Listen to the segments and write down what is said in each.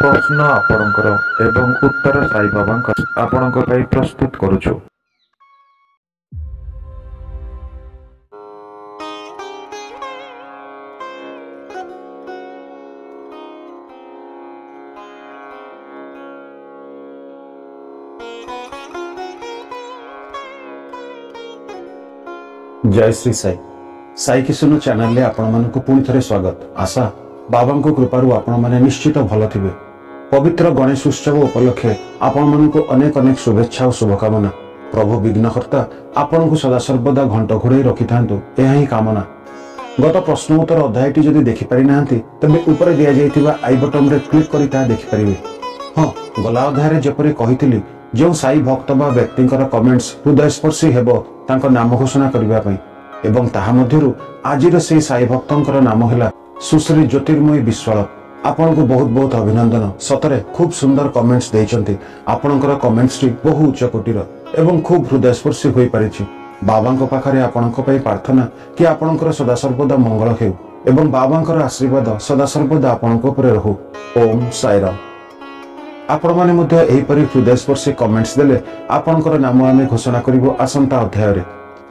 ପ୍ରଶ୍ନ ଆପଣଙ୍କର ଏବଂ ଉତ୍ତର ସାଇବାବାଙ୍କ ଆପଣଙ୍କ ପାଇଁ ପ୍ରସ୍ତୁତ କରୁଛୁ। ଜୟ ଶ୍ରୀ ସାଇ। ସାଇ କିଶନ ଚ୍ୟାନେଲରେ ଆପଣମାନଙ୍କୁ ପୁଣି ଥରେ ସ୍ୱାଗତ। ଆଶା ବାବାଙ୍କ କୃପାରୁ ଆପଣମାନେ ନିଶ୍ଚିତ ଭଲ ଥିବେ। ପବିତ୍ର ଗଣେଶ ଉତ୍ସବ ଉପଲକ୍ଷେ ଆପଣମାନଙ୍କୁ ଅନେକ ଅନେକ ଶୁଭେଚ୍ଛା ଓ ଶୁଭକାମନା ପ୍ରଭୁ ବିଘ୍ନକର୍ତ୍ତା ଆପଣଙ୍କୁ ସଦାସର୍ବଦା ଘଣ୍ଟ ଘୋଡ଼େଇ ରଖିଥାନ୍ତୁ ଏହା ହିଁ କାମନା ଗତ ପ୍ରଶ୍ନ ଉତ୍ତର ଅଧ୍ୟାୟଟି ଯଦି ଦେଖିପାରିନାହାନ୍ତି ତେବେ ଉପରେ ଦିଆଯାଇଥିବା ଆଇ ବଟନରେ କ୍ଲିକ୍ କରି ତାହା ଦେଖିପାରିବେ ହଁ ଗଲା ଅଧ୍ୟାୟରେ ଯେପରି କହିଥିଲି ଯେଉଁ ସାଇ ଭକ୍ତ ବା ବ୍ୟକ୍ତିଙ୍କର କମେଣ୍ଟସ୍ ହୃଦୟସ୍ପର୍ଶୀ ହେବ ତାଙ୍କ ନାମ ଘୋଷଣା କରିବା ପାଇଁ ଏବଂ ତାହା ମଧ୍ୟରୁ ଆଜିର ସେହି ସାଇ ଭକ୍ତଙ୍କର ନାମ ହେଲା ସୁଶ୍ରୀ ଜ୍ୟୋତିର୍ମୟୀ ବିଶ୍ୱାଳ ଆପଣଙ୍କୁ ବହୁତ ବହୁତ ଅଭିନନ୍ଦନ। ସତରେ ଖୁବ୍ ସୁନ୍ଦର କମେଣ୍ଟସ୍ ଦେଇଛନ୍ତି। ଆପଣଙ୍କର କମେଣ୍ଟସଟି ବହୁ ଉଚ୍ଚ କୋଟିର ଏବଂ ଖୁବ୍ ହୃଦୟସ୍ପର୍ଶୀ ହୋଇପାରିଛି। ବାବାଙ୍କ ପାଖରେ ଆପଣଙ୍କ ପାଇଁ ପ୍ରାର୍ଥନା କି ଆପଣଙ୍କର ସଦାସର୍ବଦା ମଙ୍ଗଳ ହେଉ ଏବଂ ବାବାଙ୍କର ଆଶୀର୍ବାଦ ସଦାସର୍ବଦା ଆପଣଙ୍କ ଉପରେ ରହୁ। ଓମ୍ ସାଇରାମ। ଆପଣମାନେ ମଧ୍ୟ ଏହିପରି ହୃଦୟସ୍ପର୍ଶୀ କମେଣ୍ଟସ୍ ଦେଲେ ଆପଣଙ୍କର ନାମ ଆମେ ଘୋଷଣା କରିବୁ ଆସନ୍ତା ଅଧ୍ୟାୟରେ।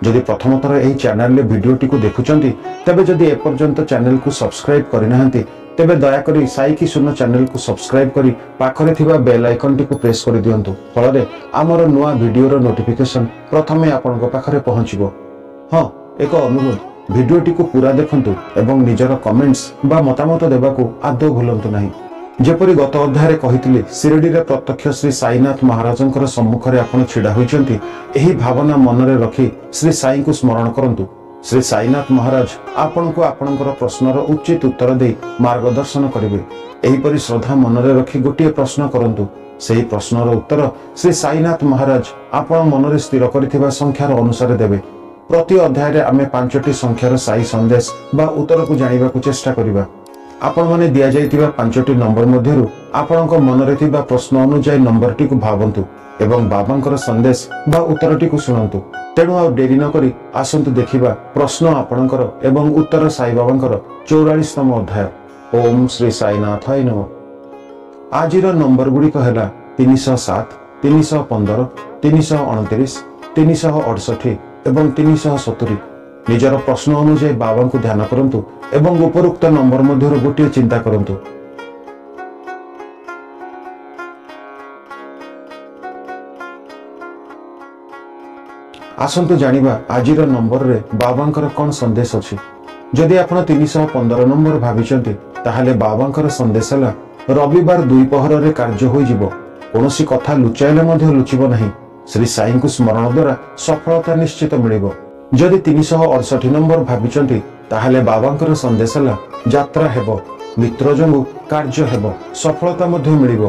ଯଦି ପ୍ରଥମ ଥର ଏହି ଚ୍ୟାନେଲରେ ଭିଡ଼ିଓଟିକୁ ଦେଖୁଛନ୍ତି ତେବେ ଯଦି ଏପର୍ଯ୍ୟନ୍ତ ଚ୍ୟାନେଲକୁ ସବସ୍କ୍ରାଇବ୍ କରିନାହାନ୍ତି ତେବେ ଦୟାକରି ସାଇକି ଶୂନ ଚ୍ୟାନେଲକୁ ସବସ୍କ୍ରାଇବ୍ କରି ପାଖରେ ଥିବା ବେଲ୍ ଆଇକନ୍ଟିକୁ ପ୍ରେସ୍ କରିଦିଅନ୍ତୁ ଫଳରେ ଆମର ନୂଆ ଭିଡ଼ିଓର ନୋଟିଫିକେସନ୍ ପ୍ରଥମେ ଆପଣଙ୍କ ପାଖରେ ପହଞ୍ଚିବ। ହଁ ଏକ ଅନୁରୋଧ। ଭିଡ଼ିଓଟିକୁ ପୁରା ଦେଖନ୍ତୁ ଏବଂ ନିଜର କମେଣ୍ଟସ୍ ବା ମତାମତ ଦେବାକୁ ଆଦୌ ଭୁଲନ୍ତୁ ନାହିଁ। ଯେପରି ଗତ ଅଧ୍ୟାୟରେ କହିଥିଲି ଶିରଡିରେ ପ୍ରତ୍ୟକ୍ଷ ଶ୍ରୀ ସାଇନାଥ ମହାରାଜଙ୍କର ସମ୍ମୁଖରେ ଆପଣ ଛିଡା ହୋଇଛନ୍ତି ଏହି ଭାବନା ମନରେ ରଖି ଶ୍ରୀ ସାଇଙ୍କୁ ସ୍ମରଣ କରନ୍ତୁ। ଶ୍ରୀ ସାଇନାଥ ମହାରାଜ ଆପଣଙ୍କୁ ଆପଣଙ୍କର ପ୍ରଶ୍ନର ଉଚିତ ଉତ୍ତର ଦେଇ ମାର୍ଗଦର୍ଶନ କରିବେ। ଏହିପରି ଶ୍ରଦ୍ଧା ମନରେ ରଖି ଗୋଟିଏ ପ୍ରଶ୍ନ କରନ୍ତୁ। ସେହି ପ୍ରଶ୍ନର ଉତ୍ତର ଶ୍ରୀ ସାଇନାଥ ମହାରାଜ ଆପଣ ମନରେ ସ୍ଥିର କରିଥିବା ସଂଖ୍ୟାର ଅନୁସାରେ ଦେବେ। ପ୍ରତି ଅଧ୍ୟାୟରେ ଆମେ ପାଞ୍ଚଟି ସଂଖ୍ୟାର ସାଇ ସନ୍ଦେଶ ବା ଉତ୍ତରକୁ ଜାଣିବାକୁ ଚେଷ୍ଟା କରିବା। ଆପଣମାନେ ଦିଆଯାଇଥିବା ପାଞ୍ଚଟି ନମ୍ବର ମଧ୍ୟରୁ ଆପଣଙ୍କ ମନରେ ଥିବା ପ୍ରଶ୍ନ ଅନୁଯାୟୀ ନମ୍ବରଟିକୁ ଭାବନ୍ତୁ। ଏବଂ ବାବାଙ୍କର ସନ୍ଦେଶ ବା ଉତ୍ତରଟିକୁ ଶୁଣନ୍ତୁ। ତେଣୁ ଆଉ ଡେରି ନକରି ଆସନ୍ତୁ ଦେଖିବା ପ୍ରଶ୍ନ ଆପଣଙ୍କର ଏବଂ ଉତ୍ତର ସାଇବାବାଙ୍କର ଚଉରାଳିଶତମ ଅଧ୍ୟାୟ। ଓମ୍ ଶ୍ରୀ ସାଇନାଥାୟ ନମ। ଆଜିର ନମ୍ବର ଗୁଡ଼ିକ ହେଲା ତିନିଶହ ସାତ ତିନିଶହ ପନ୍ଦର ତିନିଶହ ଅଣତିରିଶ ତିନିଶହ ଅଠଷଠି ଏବଂ ତିନିଶହ ସତୁରି। ନିଜର ପ୍ରଶ୍ନ ଅନୁଯାୟୀ ବାବାଙ୍କୁ ଧ୍ୟାନ କରନ୍ତୁ ଏବଂ ଉପରୋକ୍ତ ନମ୍ବର ମଧ୍ୟରୁ ଗୋଟିଏ ଚିନ୍ତା କରନ୍ତୁ। ଆସନ୍ତୁ ଜାଣିବା ଆଜିର ନମ୍ବରରେ ବାବାଙ୍କର କ'ଣ ସନ୍ଦେଶ ଅଛି। ଯଦି ଆପଣ ତିନିଶହ ପନ୍ଦର ନମ୍ବର ଭାବିଛନ୍ତି ତାହେଲେ ବାବାଙ୍କର ସନ୍ଦେଶ ହେଲା ରବିବାର ଦୁଇ ପହରରେ କାର୍ଯ୍ୟ ହୋଇଯିବ। କୌଣସି କଥା ଲୁଚାଇଲେ ମଧ୍ୟ ଲୁଚିବ ନାହିଁ। ଶ୍ରୀ ସାଇଙ୍କୁ ସ୍ମରଣ ଦ୍ୱାରା ସଫଳତା ନିଶ୍ଚିତ ମିଳିବ। ଯଦି ତିନିଶହ ଅଡ଼ଷଠି ନମ୍ବର ଭାବିଛନ୍ତି ତାହେଲେ ବାବାଙ୍କର ସନ୍ଦେଶ ହେଲା ଯାତ୍ରା ହେବ। ମିତ୍ର ଯୋଗୁଁ କାର୍ଯ୍ୟ ହେବ। ସଫଳତା ମଧ୍ୟ ମିଳିବ।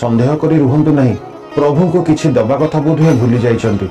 ସନ୍ଦେହ କରି ରୁହନ୍ତୁ ନାହିଁ। ପ୍ରଭୁଙ୍କୁ କିଛି ଦେବା କଥା ବୋଧହୁଏ ଭୁଲି ଯାଇଛନ୍ତି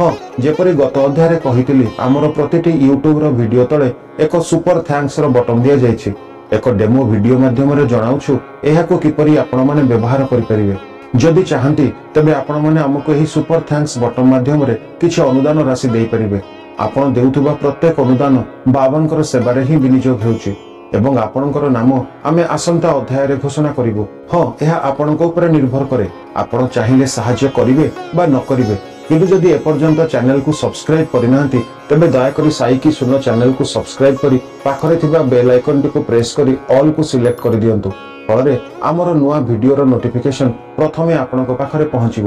ହଁ ଯେପରି ଗତ ଅଧ୍ୟାୟରେ କହିଥିଲି ଆମର ପ୍ରତିଟି ୟୁଟ୍ୟୁବର ଭିଡିଓ ତଳେ ଏକ ସୁପର ଥ୍ୟାଙ୍କ୍ସର ବଟନ ଦିଆଯାଇଛି। ଏକ ଡେମୋ ଭିଡିଓ ମାଧ୍ୟମରେ ଜଣାଉଛୁ ଏହାକୁ କିପରି ଆପଣମାନେ ବ୍ୟବହାର କରିପାରିବେ। ଯଦି ଚାହାନ୍ତି ତେବେ ଆପଣମାନେ ଆମକୁ ଏହି ସୁପର ଥ୍ୟାଙ୍କ୍ସ ବଟନ ମାଧ୍ୟମରେ କିଛି ଅନୁଦାନ ରାଶି ଦେଇପାରିବେ। ଆପଣ ଦେଉଥିବା ପ୍ରତ୍ୟେକ ଅନୁଦାନ ବାବାଙ୍କର ସେବାରେ ହିଁ ବିନିଯୋଗ ହେଉଛି ଏବଂ ଆପଣଙ୍କର ନାମ ଆମେ ଆସନ୍ତା ଅଧ୍ୟାୟରେ ଘୋଷଣା କରିବୁ। ହଁ ଏହା ଆପଣଙ୍କ ଉପରେ ନିର୍ଭର କରେ। ଆପଣ ଚାହିଁଲେ ସାହାଯ୍ୟ କରିବେ ବା ନ କରିବେ କିନ୍ତୁ ଯଦି ଏପର୍ଯ୍ୟନ୍ତ ଚ୍ୟାନେଲକୁ ସବସ୍କ୍ରାଇବ୍ କରିନାହାନ୍ତି ତେବେ ଦୟାକରି ସାଇକି ଶୂନ ଚ୍ୟାନେଲକୁ ସବସ୍କ୍ରାଇବ୍ କରି ପାଖରେ ଥିବା ବେଲ୍ ଆଇକନ୍ଟିକୁ ପ୍ରେସ୍ କରି ଅଲ୍କୁ ସିଲେକ୍ଟ କରିଦିଅନ୍ତୁ। ଫଳରେ ଆମର ନୂଆ ଭିଡିଓର ନୋଟିଫିକେସନ ପ୍ରଥମେ ଆପଣଙ୍କ ପାଖରେ ପହଞ୍ଚିବ।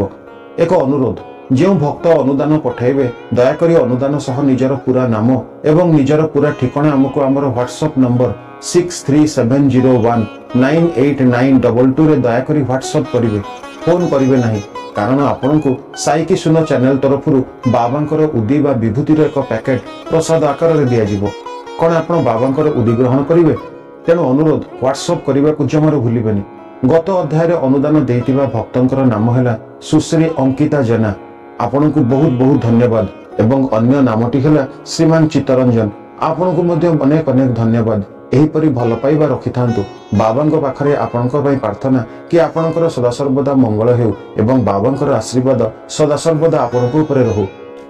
ଏକ ଅନୁରୋଧ ଯେଉଁ ଭକ୍ତ ଅନୁଦାନ ପଠାଇବେ ଦୟାକରି ଅନୁଦାନ ସହ ନିଜର ପୁରା ନାମ ଏବଂ ନିଜର ପୁରା ଠିକଣା ଆମକୁ ଆମର WhatsApp number six three seven zero one nine eight nine double ଟୁରେ ଦୟାକରି ହ୍ୱାଟ୍ସଆପ୍ କରିବେ। ଫୋନ୍ କରିବେ ନାହିଁ। କାରଣ ଆପଣଙ୍କୁ ସାଇକି ଶୂନ ଚ୍ୟାନେଲ ତରଫରୁ ବାବାଙ୍କର ଉଦି ବା ବିଭୂତିର ଏକ ପ୍ୟାକେଟ ପ୍ରସାଦ ଆକାରରେ ଦିଆଯିବ। କ'ଣ ଆପଣ ବାବାଙ୍କର ଉଦି ଗ୍ରହଣ କରିବେ? ତେଣୁ ଅନୁରୋଧ ହ୍ୱାଟ୍ସଆପ୍ କରିବାକୁ ଜମାରୁ ଭୁଲିବେନି। ଗତ ଅଧ୍ୟାୟରେ ଅନୁଦାନ ଦେଇଥିବା ଭକ୍ତଙ୍କର ନାମ ହେଲା ସୁଶ୍ରୀ ଅଙ୍କିତା ଜେନା। ଆପଣଙ୍କୁ ବହୁତ ବହୁତ ଧନ୍ୟବାଦ। ଏବଂ ଅନ୍ୟ ନାମଟି ହେଲା ଶ୍ରୀମାନ ଚିତ୍ତରଞ୍ଜନ। ଆପଣଙ୍କୁ ମଧ୍ୟ ଅନେକ ଅନେକ ଧନ୍ୟବାଦ। ଏହିପରି ଭଲ ପାଇବା ରଖିଥାନ୍ତୁ। ବାବାଙ୍କ ପାଖରେ ଆପଣଙ୍କ ପାଇଁ ପ୍ରାର୍ଥନା କି ଆପଣଙ୍କର ସଦାସର୍ବଦା ମଙ୍ଗଳ ହେଉ ଏବଂ ବାବାଙ୍କର ଆଶୀର୍ବାଦ ସଦାସର୍ବଦା ଆପଣଙ୍କ ଉପରେ ରହୁ।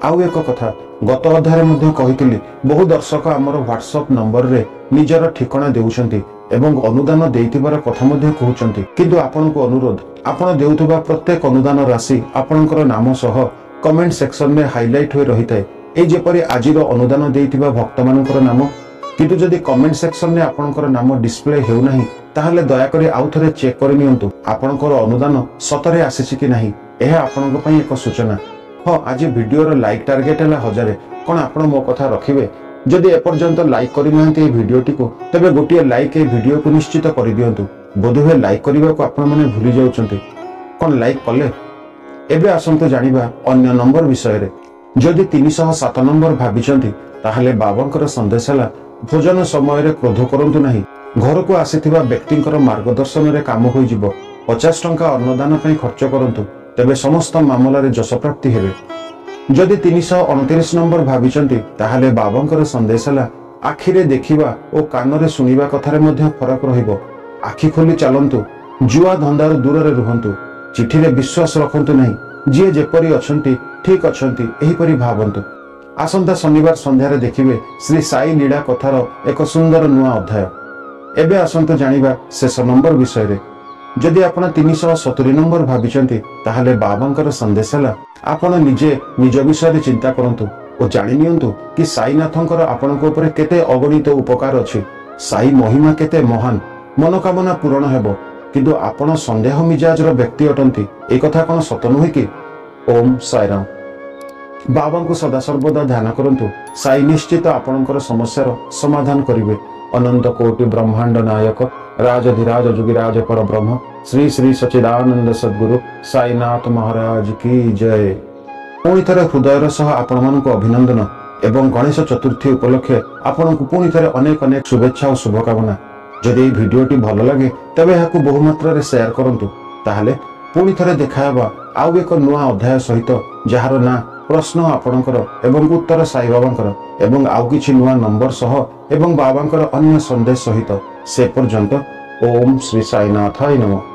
ଆଉ ଏକ କଥା ଗତ ଅଧ୍ୟାୟରେ ମଧ୍ୟ କହିଥିଲି ବହୁ ଦର୍ଶକ ଆମର ହ୍ୱାଟ୍ସଆପ୍ ନମ୍ବରରେ ନିଜର ଠିକଣା ଦେଉଛନ୍ତି ଏବଂ ଅନୁଦାନ ଦେଇଥିବାର କଥା ମଧ୍ୟ କହୁଛନ୍ତି। କିନ୍ତୁ ଆପଣଙ୍କୁ ଅନୁରୋଧ ଆପଣ ଦେଉଥିବା ପ୍ରତ୍ୟେକ ଅନୁଦାନ ରାଶି ଆପଣଙ୍କର ନାମ ସହ କମେଣ୍ଟ ସେକ୍ସନରେ ହାଇଲାଇଟ୍ ହୋଇ ରହିଥାଏ। ଏଇ ଯେପରି ଆଜିର ଅନୁଦାନ ଦେଇଥିବା ଭକ୍ତମାନଙ୍କର ନାମ କିନ୍ତୁ ଯଦି କମେଣ୍ଟ ସେକ୍ସନରେ ଆପଣଙ୍କର ନାମ ଡିସପ୍ଲେ ହେଉନାହିଁ ତାହେଲେ ଦୟାକରି ଆଉ ଥରେ ଚେକ୍ କରି ନିଅନ୍ତୁ ଆପଣଙ୍କର ଅନୁଦାନ ସତରେ ଆସିଛି କି ନାହିଁ ଏହା ଆପଣଙ୍କ ପାଇଁ ଏକ ସୂଚନା। ହଁ ଆଜି ଭିଡିଓର ଲାଇକ୍ ଟାର୍ଗେଟ ହେଲା ହଜାରେ କଣ ଆପଣ ମୋ କଥା ରଖିବେ? ଯଦି ଏପର୍ଯ୍ୟନ୍ତ ଲାଇକ୍ କରିନାହାନ୍ତି ଏହି ଭିଡିଓଟିକୁ ତେବେ ଗୋଟିଏ ଲାଇକ୍ ଏହି ଭିଡିଓକୁ ନିଶ୍ଚିତ କରିଦିଅନ୍ତୁ। ବୋଧହୁଏ ଲାଇକ୍ କରିବାକୁ ଆପଣମାନେ ଭୁଲି ଯାଉଛନ୍ତି। କଣ ଲାଇକ୍ କଲେ? ଏବେ ଆସନ୍ତୁ ଜାଣିବା ଅନ୍ୟ ନମ୍ବର ବିଷୟରେ। ଯଦି ତିନିଶହ ସାତ ନମ୍ବର ଭାବିଛନ୍ତି ତାହେଲେ ବାବାଙ୍କର ସନ୍ଦେଶ ହେଲା ଭୋଜନ ସମୟରେ କ୍ରୋଧ କରନ୍ତୁ ନାହିଁ। ଘରକୁ ଆସିଥିବା ବ୍ୟକ୍ତିଙ୍କର ମାର୍ଗଦର୍ଶନରେ କାମ ହୋଇଯିବ। ପଚାଶ ଟଙ୍କା ଅନ୍ନଦାନ ପାଇଁ ଖର୍ଚ୍ଚ କରନ୍ତୁ। ତେବେ ସମସ୍ତ ମାମଲାରେ ଯଶ ପ୍ରାପ୍ତି ହେବେ। ଯଦି ତିନିଶହ ଅଣତିରିଶ ନମ୍ବର ଭାବିଛନ୍ତି ତାହେଲେ ବାବାଙ୍କର ସନ୍ଦେଶ ହେଲା ଆଖିରେ ଦେଖିବା ଓ କାନରେ ଶୁଣିବା କଥାରେ ମଧ୍ୟ ଫରକ ରହିବ। ଆଖି ଖୋଲି ଚାଲନ୍ତୁ। ଜୁଆ ଧନ୍ଦାରୁ ଦୂରରେ ରୁହନ୍ତୁ। ଚିଠିରେ ବିଶ୍ୱାସ ରଖନ୍ତୁ ନାହିଁ। ଯିଏ ଯେପରି ଅଛନ୍ତି ଠିକ ଅଛନ୍ତି ଏହିପରି ଭାବନ୍ତୁ। ଆସନ୍ତା ଶନିବାର ସନ୍ଧ୍ୟାରେ ଦେଖିବେ ଶ୍ରୀ ସାଇ ଲୀଳା କଥାର ଏକ ସୁନ୍ଦର ନୂଆ ଅଧ୍ୟାୟ। ଏବେ ଆସନ୍ତୁ ଜାଣିବା ଶେଷ ନମ୍ବର ବିଷୟରେ। ଯଦି ଆପଣ ତିନିଶହ ସତୁରି ନମ୍ବର ଭାବିଛନ୍ତି ତାହେଲେ ବାବାଙ୍କର ସନ୍ଦେଶ ହେଲା ଆପଣ ନିଜେ ନିଜ ବିଷୟରେ ଚିନ୍ତା କରନ୍ତୁ ଓ ଜାଣି ନିଅନ୍ତୁ କି ସାଇନାଥଙ୍କର ଆପଣଙ୍କ ଉପରେ କେତେ ଅଗଣିତ ଉପକାର ଅଛି। ସାଇ ମହିମା କେତେ ମହାନ ମନୋକାମନା ପୂରଣ ହେବ କିନ୍ତୁ ଆପଣ ସନ୍ଦେହ ମିଜାଜର ବ୍ୟକ୍ତି ଅଟନ୍ତି ଏ କଥା କଣ ସତ ନୁହେଁ କି? ଓମ୍ ସାଇରାମ। ବାବାଙ୍କୁ ସଦାସର୍ବଦା ଧ୍ୟାନ କରନ୍ତୁ। ସାଇ ନିଶ୍ଚିତ ଆପଣଙ୍କର ସମସ୍ୟାର ସମାଧାନ କରିବେ। ଅନନ୍ତ କୋଟି ବ୍ରହ୍ମାଣ୍ଡ ନାୟକ ରାଜଧିରାଜ ଯୁଗିରାଜ ପର ବ୍ରହ୍ମ ଶ୍ରୀ ଶ୍ରୀ ସଚିଦାନନ୍ଦ ସଦ୍ଗୁରୁ ସାଇନାଥ ମହାରାଜ କି ଜୟ। ପୁଣି ଥରେ ହୃଦୟର ସହ ଆପଣମାନଙ୍କୁ ଅଭିନନ୍ଦନ ଏବଂ ଗଣେଶ ଚତୁର୍ଥୀ ଉପଲକ୍ଷେ ଆପଣଙ୍କୁ ପୁଣି ଥରେ ଅନେକ ଅନେକ ଶୁଭେଚ୍ଛା ଓ ଶୁଭକାମନା। ଯଦି ଏହି ଭିଡିଓଟି ଭଲ ଲାଗେ ତେବେ ଏହାକୁ ବହୁ ମାତ୍ରାରେ ସେୟାର କରନ୍ତୁ। ତାହେଲେ ପୁଣି ଥରେ ଦେଖାହେବା ଆଉ ଏକ ନୂଆ ଅଧ୍ୟାୟ ସହିତ ଯାହାର ନାଁ ପ୍ରଶ୍ନ ଆପଣଙ୍କର ଏବଂ ଉତ୍ତର ସାଇ ବାବାଙ୍କର ଏବଂ ଆଉ କିଛି ନୂଆ ନମ୍ବର ସହ ଏବଂ ବାବାଙ୍କର ଅନ୍ୟ ସନ୍ଦେଶ ସହିତ ସେ ପର୍ଯ୍ୟନ୍ତ ଓମ୍ ଶ୍ରୀ ସାଇନାଥାୟ ନମଃ।